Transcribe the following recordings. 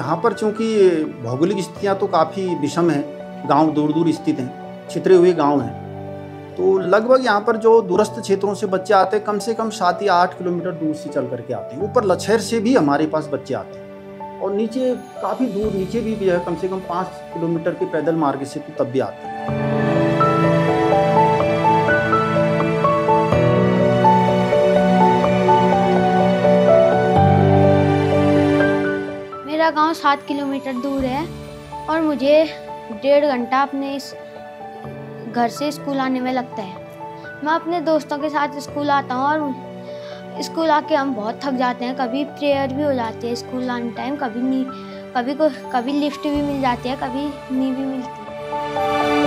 पर चूँकि भौगोलिक स्थितियाँ तो काफ़ी विषम हैं, गाँव दूर दूर स्थित हैं, छितरे हुए गाँव हैं। तो लगभग यहाँ पर जो दूरस्थ क्षेत्रों से बच्चे आते हैं, कम से कम सात या आठ किलोमीटर दूर से चल करके आते हैं। ऊपर लछहर से भी हमारे पास बच्चे आते हैं। और नीचे, काफ़ी दूर नीचे भी जो है, कम से कम पाँच किलोमीटर के पैदल मार्ग से तो तब भी आते हैं। मेरा गाँव सात किलोमीटर दूर है और मुझे डेढ़ घंटा अपने इस घर से स्कूल आने में लगता है। मैं अपने दोस्तों के साथ स्कूल आता हूँ और स्कूल आके हम बहुत थक जाते हैं। कभी प्रेयर भी हो जाती है स्कूल आने टाइम कभी नहीं कभी को, कभी लिफ्ट भी मिल जाती है, कभी नहीं भी मिलती मेरे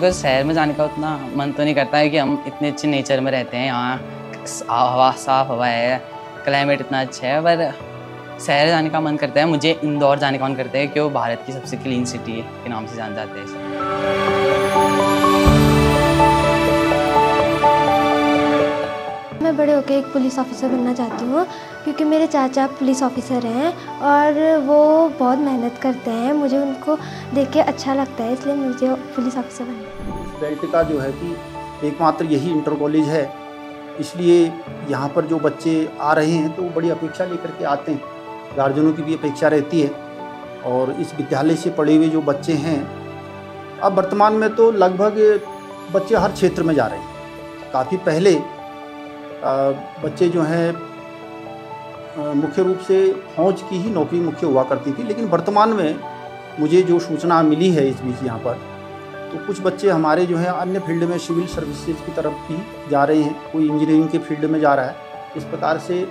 को शहर में जाने का उतना मन तो नहीं करता है कि हम इतने अच्छे नेचर में रहते हैं। यहाँ हवा, साफ़ हवा है क्लाइमेट इतना अच्छा है, पर शहर जाने का मन करता है। मुझे इंदौर जाने का मन करता है क्यों भारत की सबसे क्लीन सिटी के नाम से जान जाते हैं। होकर एक पुलिस ऑफिसर बनना चाहती हूँ, क्योंकि मेरे चाचा पुलिस ऑफिसर हैं और वो बहुत मेहनत करते हैं। मुझे उनको देख के अच्छा लगता है, इसलिए मुझे पुलिस ऑफिसर बनना बेल्ट का जो है कि एकमात्र यही इंटर कॉलेज है। इसलिए यहाँ पर जो बच्चे आ रहे हैं तो बड़ी अपेक्षा लेकर के आते हैं। गार्जियनों की भी अपेक्षा रहती है। और इस विद्यालय से पढ़े हुए जो बच्चे हैं, अब वर्तमान में तो लगभग बच्चे हर क्षेत्र में जा रहे हैं। काफ़ी पहले बच्चे जो हैं मुख्य रूप से फौज की ही नौकरी मुख्य हुआ करती थी, लेकिन वर्तमान में मुझे जो सूचना मिली है इस बीच यहाँ पर तो कुछ बच्चे हमारे जो हैं अन्य फ़ील्ड में सिविल सर्विसेज़ की तरफ़ भी जा रहे हैं, कोई इंजीनियरिंग के फ़ील्ड में जा रहा है। इस प्रकार से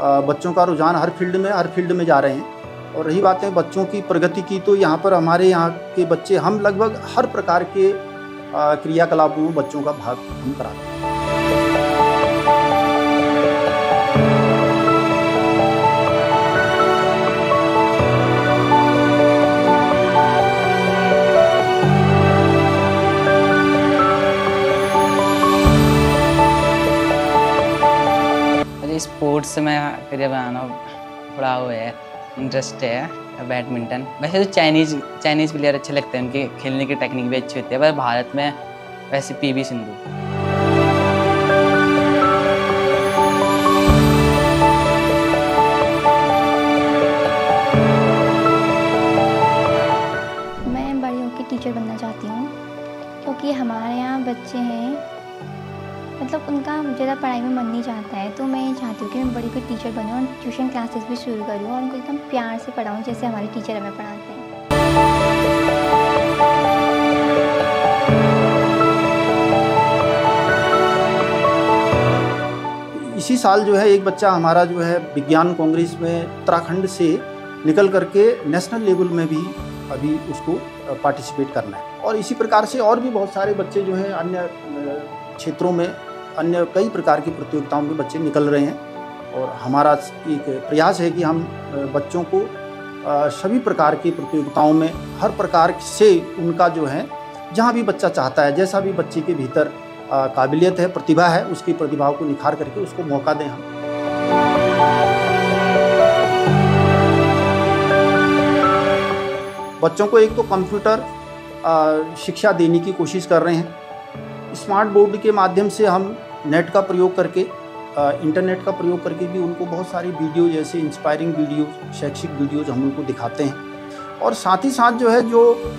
बच्चों का रुझान हर फ़ील्ड में, हर फ़ील्ड में जा रहे हैं। और रही बात है बच्चों की प्रगति की तो यहाँ पर हमारे यहाँ के बच्चे हम लगभग हर प्रकार के क्रियाकलापों में बच्चों का भाग हम कराते हैं। स्पोर्ट्स में करियर बनाना थोड़ा वो है इंटरेस्ट है बैडमिंटन वैसे तो चाइनीज़ चाइनीज़ प्लेयर अच्छे लगते हैं, उनके खेलने की टेक्निक भी अच्छी होती है, पर भारत में वैसे पी वी सिंधु मैं बड़ी होकर टीचर बनना चाहती हूँ, क्योंकि हमारे यहाँ बच्चे हैं मतलब उनका ज़्यादा पढ़ाई में मन नहीं चाहता है तो मैं ये चाहती हूँ कि मैं बड़ी कोई टीचर बनूँ और ट्यूशन क्लासेस भी शुरू करूँ और उनको एकदम प्यार से पढ़ाऊँ जैसे हमारे टीचर हमें पढ़ाते हैं। इसी साल जो है एक बच्चा हमारा जो है विज्ञान कांग्रेस में उत्तराखंड से निकल करके नेशनल लेवल में भी अभी उसको पार्टिसिपेट करना है। और इसी प्रकार से और भी बहुत सारे बच्चे जो हैं अन्य क्षेत्रों में अन्य कई प्रकार की प्रतियोगिताओं में बच्चे निकल रहे हैं और हमारा एक प्रयास है कि हम बच्चों को सभी प्रकार की प्रतियोगिताओं में हर प्रकार से उनका जो है, जहाँ भी बच्चा चाहता है, जैसा भी बच्चे के भीतर काबिलियत है, प्रतिभा है, उसकी प्रतिभाओं को निखार करके उसको मौका दें हम। बच्चों को एक तो कंप्यूटर शिक्षा देने की कोशिश कर रहे हैं स्मार्ट बोर्ड के माध्यम से हम नेट का प्रयोग करके इंटरनेट का प्रयोग करके भी उनको बहुत सारी वीडियो जैसे इंस्पायरिंग वीडियो, शैक्षिक वीडियोज़ हम उनको दिखाते हैं। और साथ ही साथ जो है, जो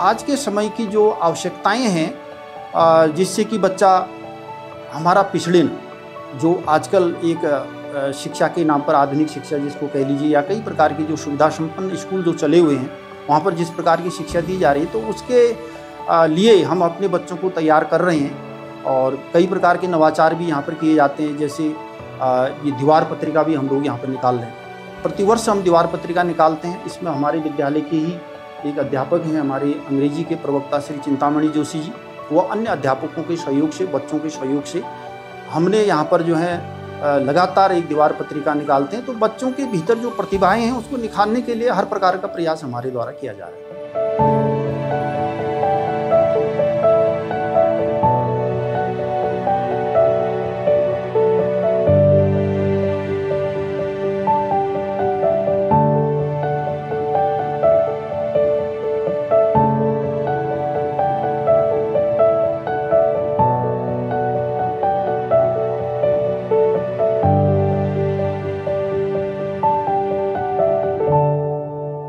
आज के समय की जो आवश्यकताएँ हैं जिससे कि बच्चा, हमारा पिछड़े जो आजकल एक शिक्षा के नाम पर आधुनिक शिक्षा जिसको कह लीजिए, या कई प्रकार की जो सुविधा संपन्न स्कूल जो चले हुए हैं, वहाँ पर जिस प्रकार की शिक्षा दी जा रही है तो उसके लिए हम अपने बच्चों को तैयार कर रहे हैं और कई प्रकार के नवाचार भी यहाँ पर किए जाते हैं, जैसे ये दीवार पत्रिका भी हम लोग यहाँ पर निकाल रहे हैं। प्रतिवर्ष हम दीवार पत्रिका निकालते हैं। इसमें हमारे विद्यालय के ही एक अध्यापक हैं हमारे अंग्रेज़ी के प्रवक्ता श्री चिंतामणि जोशी जी। वो अन्य अध्यापकों के सहयोग से, बच्चों के सहयोग से हमने यहाँ पर जो है लगातार एक दीवार पत्रिका निकालते हैं। तो बच्चों के भीतर जो प्रतिभाएँ हैं, उसको निखारने के लिए हर प्रकार का प्रयास हमारे द्वारा किया जा रहा है।